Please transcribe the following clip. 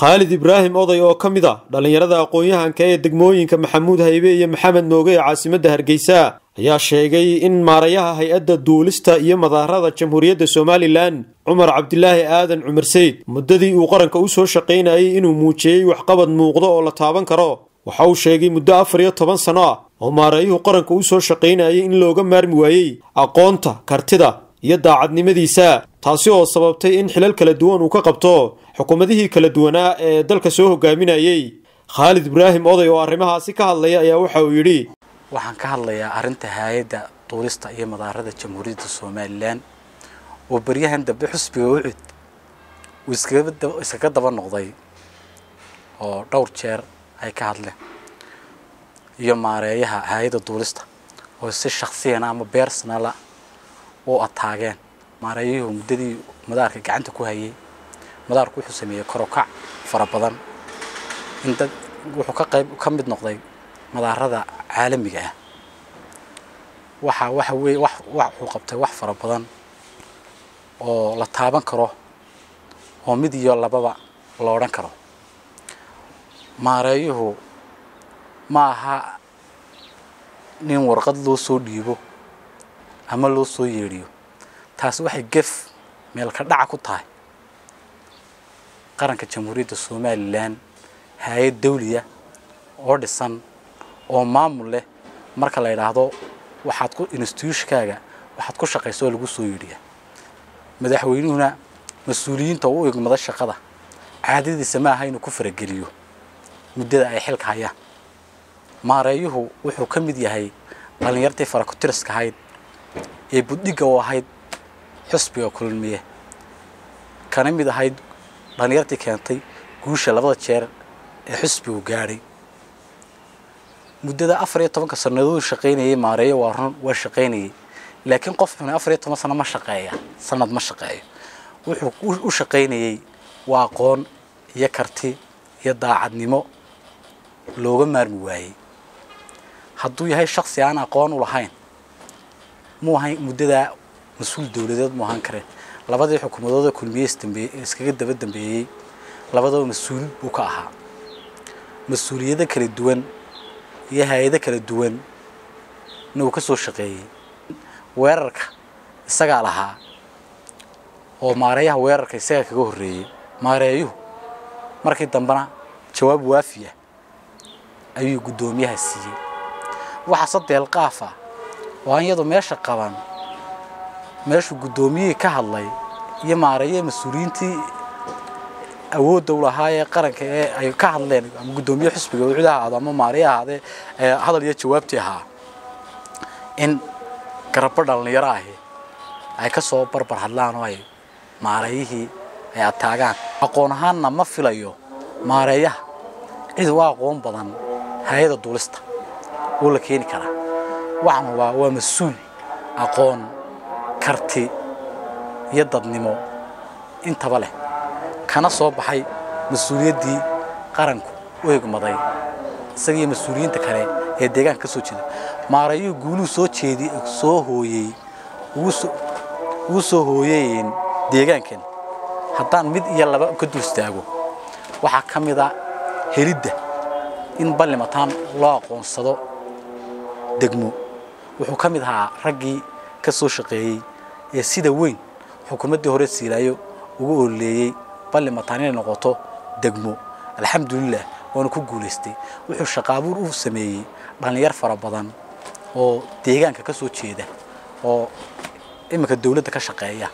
khaalid ibraahim oday oo ka mid a dhallinyarada aqoon-yahanka ee degmooyinka maxamuud haybe iyo maxamed mooge ee caasimadda hargeysa ayaa sheegay in maarayaha hay'adda duulista iyo madaarada jamhuuriyadda somalilan cumar cabdilaahi aadan cumar seyd muddadii uu qaranka u soo shaqaynayay inuu muujiyey waxqabad muuqdo oo la taaban karo. Waxa uu sheegay muddo afar iyo toban sano ah oo maarayuhu qaranka u soo shaqaynayay in looga maarmi waayey aqoonta kartida iyo daacadnimadiisa taasi oo sababtay in xilal kala duwan uu ka qabto xukuumadihii kala duwanaa ee dalka soo hogaaminayey. Khaalid ibraahim oday oo arrimahaasi ka hadlaya ayaa waxa uu yidhi waxaan ka hadlayaa arrinta hay'adda duulista iyo madaarada jamhuuriyadda somalilan oo beryahan dambe xusbiga ucud uu iskaga daba noqday oo dhowr jeer ay ka hadleen iyo maareeyaha hay'adda duulista oo si shaksiyana ama bersonala u ataageen maareeyuhu muddadii madaarka gacanta ku hayay. Madaarku wuxuu sameeyey korokac fara badan. In dad wuxuu ka qayb ka mid noqday madaarada caalamiga ah. Waxa waxa weeye wax wuxuu qabtay wax fara badan oo la taaban karo oo mid iyo lababa la odhan karo. Maareeyuhu ma aha nin warqad loo soo dhiibo ama loo soo yeedhiyo taasi waxay gef meel ka dhaca ku tahay. Qaranka jamhuuriyadda somalilan hay'ad dawliya oo dhisan oo maamul leh marka la yidhaahdo waxaad ku instituushkaaga waxaad ku shaqaysa oo lagu soo yeedhiya madaxweynuhuna mas'uuliyiinta u igmada shaqada caadadiisa ma aha inuu ku farageliyo. Muddada ay xilka hayaan. Maareeyuhu wuxuu ka mid yahay dhallinyartii farakutiriska ahayd ee buddhigga u ahayd guusha labada jeer ee xusbigu gaadhay muddada afar iyo tobanka sannadood shaqaynayay maareeyo waa run waa shaqaynayay laakiin qof xuna afar iyo toban sano ma shaqeeya sanad ma shaqeeyo wuxuu u shaqaynayay waa aqoon iyo karti iyo daacadnimo looga maarmi waayey hadduu yahay shaksi aan aqoon u lahayn mu ahayn muddadaa mas'uul dowladeed mu ahaan kareen labadii xukuumadooda kulmiye iskaga daba dambeeyey labadaba mas'uul buu ka ahaa. Mas'uuliyado kala duwan iyo hay'ado kala duwan na uu ka soo shaqeeyey. Weerarka isagaa lahaa oo maareeyaha weerarka isagaa kaga horreeyey maareeyuhu markii dambena jawaab waafiya ayuu guddoomiyaha siiyey. Waxaase deelqaafa oo aan iyadu meesha qaban meeshuu guddoomiyihii ka hadlay iyo maareeyaha mas'uuliyiintii awoodda u lahaa ee qaranka ee ay ka hadleen ama guddoomiye xusbiga wuxuu ahaado ama maareeya ahaadee hadal iyo jawaabtii ahaa in garabo dhallinyaro ahi ay ka soo barbar hadlaan oo ay maareeyihii ay ataagaan aqoon ahaanna ma filayo maareeyaha cid u aqoon badan hay'ada duulista oo la keeni karaa. Waxan waa waa mas'uul aqoon karti iyo dadnimo intaba leh. Kana soo baxay mas'uuliyaddii qaranku u egmaday isagiiyo mas'uuliyiinta kale ee deegaanka ka soo jeeda maareeyuhu guuluhu soo jeedi soo hooyey ugu soo hooyeen deegaankan haddaan mid iyo laba ka dul istaago waxaa ka mid a helidda in ballimataan loo aqoonsado degmo. Wuxuu ka mid ahaa raggii ka soo shaqeeyey ee sida weyn xukuumaddii hore siilaayo ugu ooleeyey ballimataan inay noqoto degmo. Alxamdulilah waana ku guulaystay wuxuu shaqaabuur u sameeyey dhallinyar fara badan oo deegaanka ka soo jeeda oo iminka dawladda ka shaqeeya